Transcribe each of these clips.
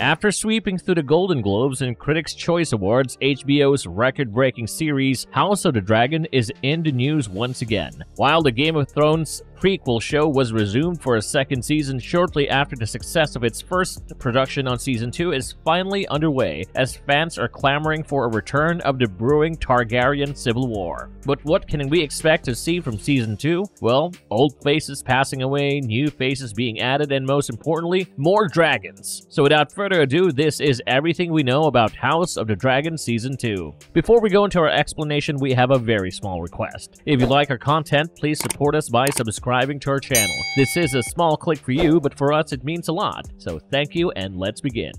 After sweeping through the Golden Globes and Critics' Choice Awards, HBO's record breaking series House of the Dragon is in the news once again. While the Game of Thrones prequel show was resumed for a second season shortly after the success of its first production on season 2 is finally underway, as fans are clamoring for a return of the brewing Targaryen civil war. But what can we expect to see from season 2? Well, old faces passing away, new faces being added, and most importantly, more dragons. So without further ado, this is everything we know about House of the Dragon Season 2. Before we go into our explanation, we have a very small request. If you like our content, please support us by subscribing subscribing to our channel. This is a small click for you, but for us it means a lot. So thank you and let's begin.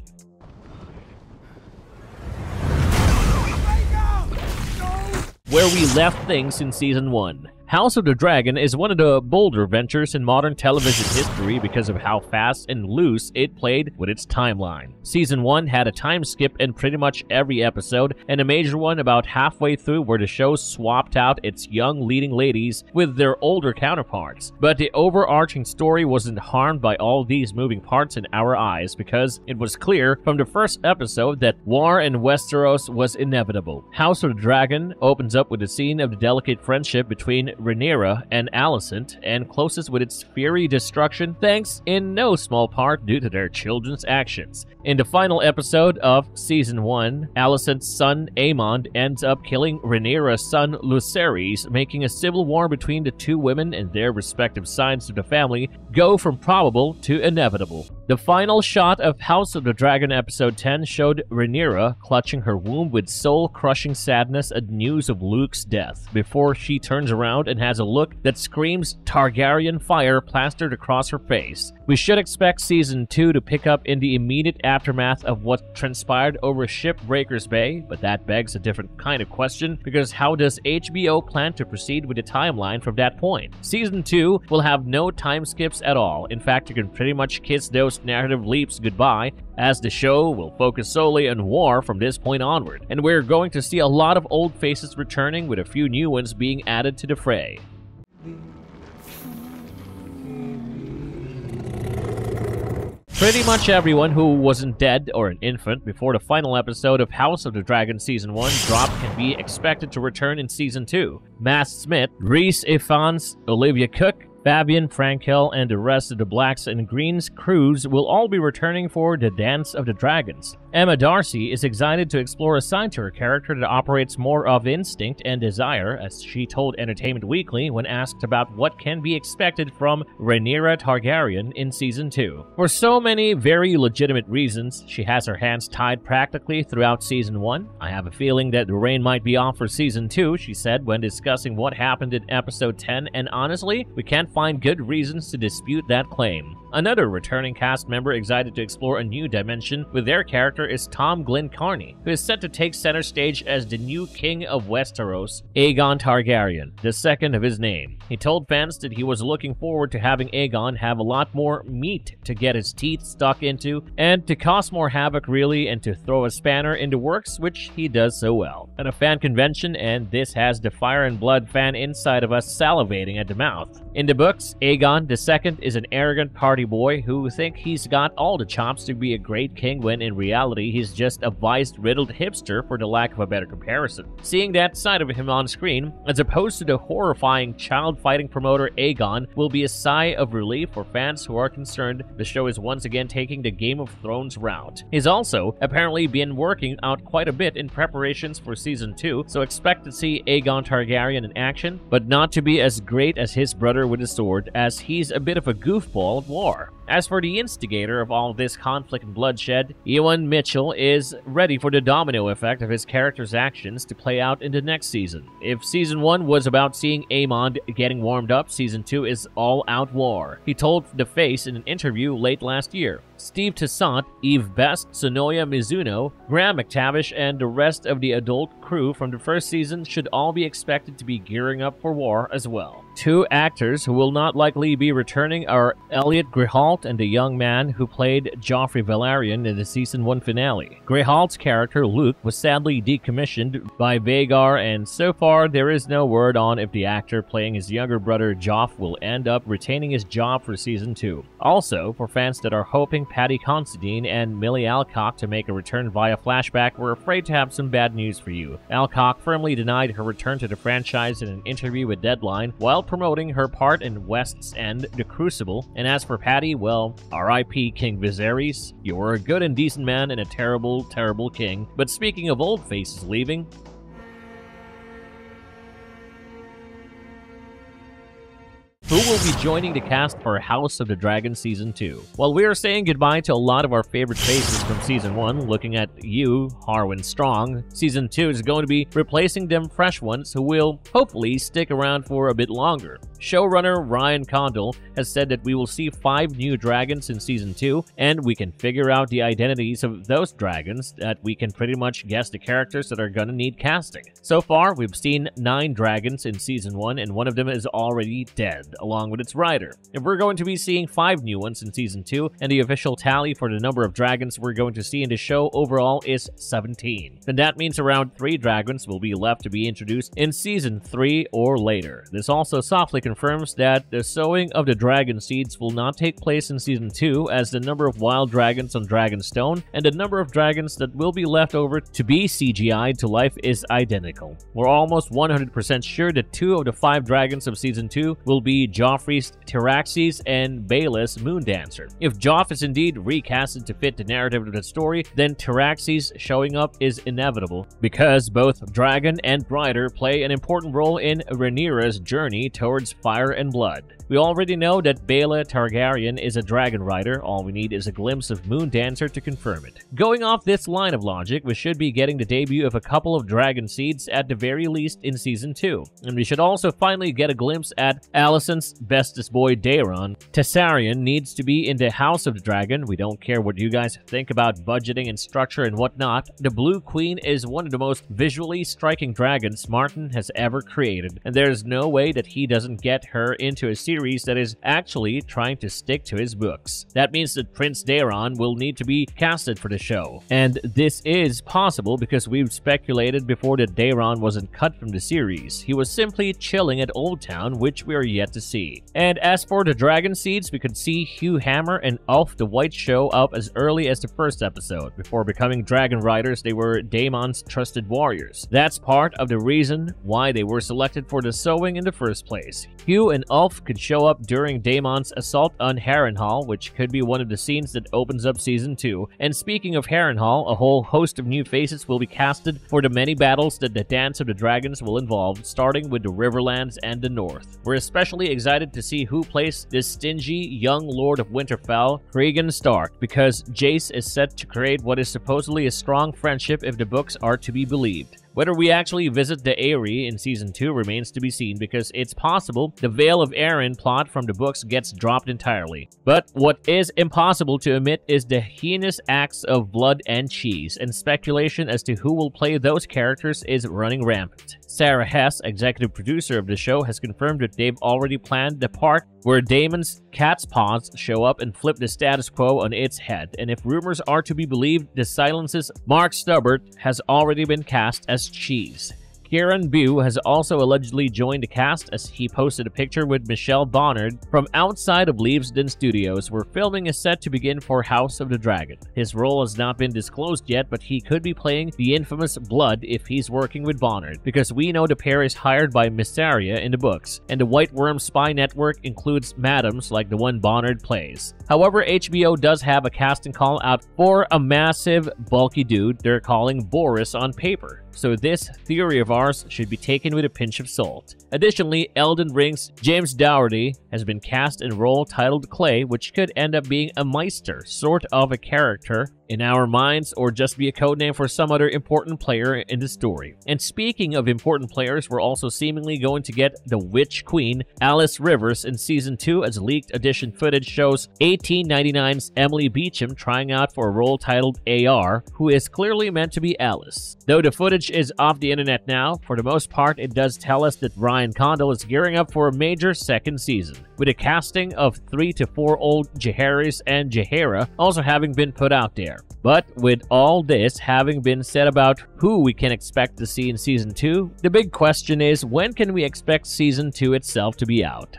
Where we left things in Season 1. House of the Dragon is one of the bolder ventures in modern television history because of how fast and loose it played with its timeline. Season 1 had a time skip in pretty much every episode, and a major one about halfway through where the show swapped out its young leading ladies with their older counterparts. But the overarching story wasn't harmed by all these moving parts in our eyes because it was clear from the first episode that war in Westeros was inevitable. House of the Dragon opens up with a scene of the delicate friendship between Rhaenyra and Alicent, and closest with its fiery destruction thanks in no small part due to their children's actions. In the final episode of Season 1, Alicent's son Aemond ends up killing Rhaenyra's son Lucerys, making a civil war between the two women and their respective sides of the family go from probable to inevitable. The final shot of House of the Dragon episode 10 showed Rhaenyra clutching her womb with soul-crushing sadness at news of Luke's death, before she turns around and has a look that screams Targaryen fire plastered across her face. We should expect Season 2 to pick up in the immediate aftermath of what transpired over Shipbreakers Bay, but that begs a different kind of question because how does HBO plan to proceed with the timeline from that point? Season 2 will have no time skips at all. In fact, you can pretty much kiss those narrative leaps goodbye as the show will focus solely on war from this point onward, and we're going to see a lot of old faces returning with a few new ones being added to the fray. Pretty much everyone who wasn't dead or an infant before the final episode of House of the Dragon Season 1 dropped can be expected to return in Season 2. Matt Smith, Rhys Ifans, Olivia Cooke, Fabien, Frankel, and the rest of the Blacks and Greens crews will all be returning for the Dance of the Dragons. Emma Darcy is excited to explore a side to her character that operates more of instinct and desire, as she told Entertainment Weekly when asked about what can be expected from Rhaenyra Targaryen in Season 2. For so many very legitimate reasons, she has her hands tied practically throughout Season 1. I have a feeling that the rain might be off for Season 2, she said when discussing what happened in Episode 10, and honestly, we can't find good reasons to dispute that claim. Another returning cast member excited to explore a new dimension with their character is Tom Glynn-Carney, who is set to take center stage as the new king of Westeros, Aegon Targaryen, the second of his name. He told fans that he was looking forward to having Aegon have a lot more meat to get his teeth stuck into, and to cause more havoc really, and to throw a spanner into works, which he does so well. At a fan convention, and this has the fire and blood fan inside of us salivating at the mouth. In the books, Aegon II is an arrogant party party boy who think he's got all the chops to be a great king when in reality he's just a vice-riddled hipster for the lack of a better comparison. Seeing that side of him on screen, as opposed to the horrifying child-fighting promoter Aegon, will be a sigh of relief for fans who are concerned the show is once again taking the Game of Thrones route. He's also apparently been working out quite a bit in preparations for Season 2, so expect to see Aegon Targaryen in action, but not to be as great as his brother with a sword, as he's a bit of a goofball of war war. As for the instigator of all this conflict and bloodshed, Ewan Mitchell is ready for the domino effect of his character's actions to play out in the next season. If Season 1 was about seeing Aemond getting warmed up, Season 2 is all-out war. He told The Face in an interview late last year. Steve Toussaint, Eve Best, Sonoya Mizuno, Graham McTavish, and the rest of the adult crew from the first season should all be expected to be gearing up for war as well. Two actors who will not likely be returning are Elliot Grihault And the young man who played Joffrey Velaryon in the season 1 finale. Grihault's character, Luke, was sadly decommissioned by Vhagar, and so far there is no word on if the actor playing his younger brother Joff will end up retaining his job for season 2. Also, for fans that are hoping Paddy Considine and Millie Alcock to make a return via flashback, we're afraid to have some bad news for you. Alcock firmly denied her return to the franchise in an interview with Deadline while promoting her part in West's End, The Crucible, and as for Paddy, well, RIP King Viserys, you were a good and decent man and a terrible, terrible king. But speaking of old faces leaving, who will be joining the cast for House of the Dragon Season 2. While we are saying goodbye to a lot of our favorite faces from Season 1, looking at you, Harwin Strong, Season 2 is going to be replacing them fresh ones who will hopefully stick around for a bit longer. Showrunner Ryan Condal has said that we will see five new dragons in Season 2, and we can figure out the identities of those dragons that we can pretty much guess the characters that are gonna need casting. So far, we've seen nine dragons in Season 1, and one of them is already dead, along with its rider. If we're going to be seeing five new ones in Season 2, and the official tally for the number of dragons we're going to see in the show overall is 17, then that means around three dragons will be left to be introduced in Season 3 or later. This also softly confirms that the sowing of the dragon seeds will not take place in Season 2 as the number of wild dragons on Dragonstone and the number of dragons that will be left over to be CGI'd to life is identical. We're almost 100% sure that two of the five dragons of Season 2 will be Joffrey's Tyraxes and Baela's Moondancer. If Joff is indeed recasted to fit the narrative of the story, then Tyraxes showing up is inevitable, because both Dragon and Brighter play an important role in Rhaenyra's journey towards fire and blood. We already know that Baela Targaryen is a dragon rider, all we need is a glimpse of Moon Dancer to confirm it. Going off this line of logic, we should be getting the debut of a couple of dragon seeds at the very least in Season 2. And we should also finally get a glimpse at Alicent's bestest boy Daeron. Tessarion needs to be in the House of the Dragon, we don't care what you guys think about budgeting and structure and whatnot. The Blue Queen is one of the most visually striking dragons Martin has ever created, and there's no way that he doesn't get her into a series that is actually trying to stick to his books. That means that Prince Daeron will need to be casted for the show. And this is possible because we've speculated before that Daeron wasn't cut from the series. He was simply chilling at Old Town, which we are yet to see. And as for the Dragon Seeds, we could see Hugh Hammer and Ulf the White show up as early as the first episode. Before becoming Dragon Riders, they were Daemon's trusted warriors. That's part of the reason why they were selected for the sowing in the first place. Hugh and Ulf could show up during Daemon's assault on Harrenhal, which could be one of the scenes that opens up Season 2. And speaking of Harrenhal, a whole host of new faces will be casted for the many battles that the Dance of the Dragons will involve, starting with the Riverlands and the North. We're especially excited to see who plays this stingy young Lord of Winterfell, Cregan Stark, because Jace is set to create what is supposedly a strong friendship if the books are to be believed. Whether we actually visit the Eyrie in Season 2 remains to be seen because it's possible the Vale of Arryn plot from the books gets dropped entirely. But what is impossible to omit is the heinous acts of blood and cheese, and speculation as to who will play those characters is running rampant. Sara Hess, executive producer of the show, has confirmed that they've already planned the part where Daemon's cat's paws show up and flip the status quo on its head. And if rumors are to be believed, the Silence's Mark Stobbart has already been cast as Cheese. Kieran Bew has also allegedly joined the cast as he posted a picture with Michelle Bonnard from outside of Leavesden Studios where filming is set to begin for House of the Dragon. His role has not been disclosed yet, but he could be playing the infamous Blood if he's working with Bonnard, because we know the pair is hired by Mysaria in the books, and the White Worm spy network includes madams like the one Bonnard plays. However, HBO does have a casting call out for a massive, bulky dude they're calling Boris on paper so this theory of ours should be taken with a pinch of salt. Additionally, Elden Ring's James Dougherty has been cast in a role titled Clay, which could end up being a Maester, sort of a character in our minds, or just be a codename for some other important player in the story. And speaking of important players, we're also seemingly going to get the Witch Queen, Alice Rivers, in Season 2 as leaked edition footage shows 1899's Emily Beecham trying out for a role titled AR, who is clearly meant to be Alice. Though the footage is off the internet now. For the most part, it does tell us that Ryan Condal is gearing up for a major second season, with a casting of three to four old Jaehaerys and Jaehaera also having been put out there. But with all this having been said about who we can expect to see in Season 2, the big question is when can we expect Season 2 itself to be out?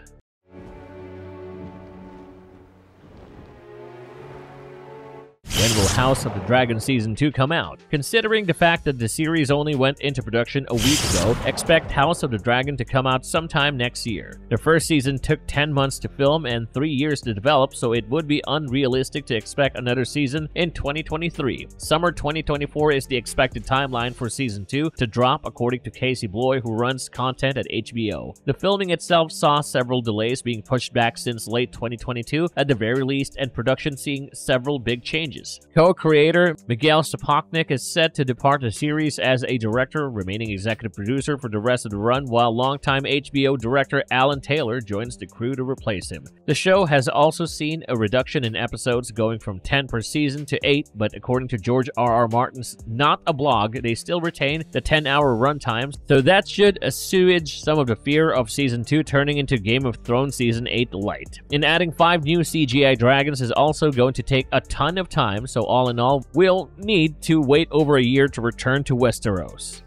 When will House of the Dragon Season 2 come out? Considering the fact that the series only went into production a week ago, expect House of the Dragon to come out sometime next year. The first season took 10 months to film and 3 years to develop, so it would be unrealistic to expect another season in 2023. Summer 2024 is the expected timeline for Season 2 to drop according to Casey Bloys who runs content at HBO. The filming itself saw several delays being pushed back since late 2022 at the very least and production seeing several big changes changes. Co-creator Miguel Sapochnik is set to depart the series as a director, remaining executive producer for the rest of the run, while longtime HBO director Alan Taylor joins the crew to replace him. The show has also seen a reduction in episodes going from 10 per season to 8, but according to George R.R. Martin's Not a Blog, they still retain the 10-hour runtimes, so that should assuage some of the fear of Season 2 turning into Game of Thrones Season 8 light. In adding 5 new CGI dragons is also going to take a ton of time time, so all in all, we'll need to wait over a year to return to Westeros.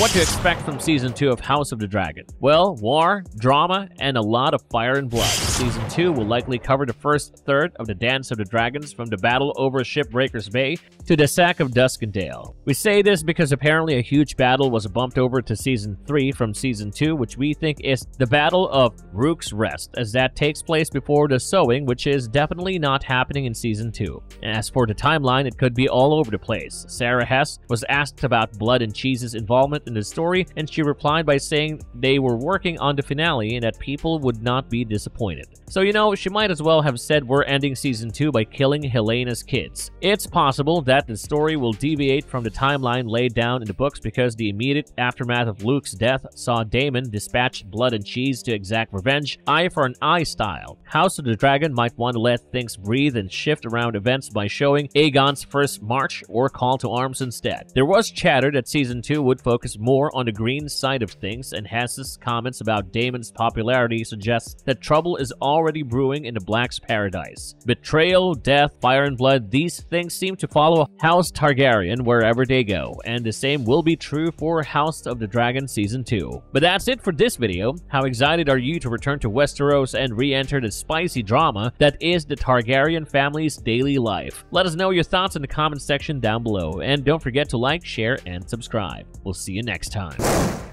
What to expect from Season 2 of House of the Dragon? Well, war, drama, and a lot of fire and blood. Season 2 will likely cover the first third of the Dance of the Dragons from the battle over Shipbreaker's Bay to the sack of Duskendale. We say this because apparently a huge battle was bumped over to Season 3 from Season 2, which we think is the Battle of Rook's Rest, as that takes place before the sowing, which is definitely not happening in Season 2. As for the timeline, it could be all over the place. Sara Hess was asked about Blood and Cheese's involvement in the story, and she replied by saying they were working on the finale and that people would not be disappointed. So you know, she might as well have said we're ending season 2 by killing Helaena's kids. It's possible that the story will deviate from the timeline laid down in the books because the immediate aftermath of Luke's death saw Daemon dispatch Blood and Cheese to exact revenge, eye for an eye style. House of the Dragon might want to let things breathe and shift around events by showing Aegon's first march or call to arms instead. There was chatter that season 2 would focus more on the green side of things, and Hess's comments about Daemon's popularity suggest that trouble is already brewing in the Black's paradise. Betrayal, death, fire and blood, these things seem to follow House Targaryen wherever they go, and the same will be true for House of the Dragon Season 2. But that's it for this video. How excited are you to return to Westeros and re-enter the spicy drama that is the Targaryen family's daily life? Let us know your thoughts in the comment section down below, and don't forget to like, share, and subscribe. We'll see you next time.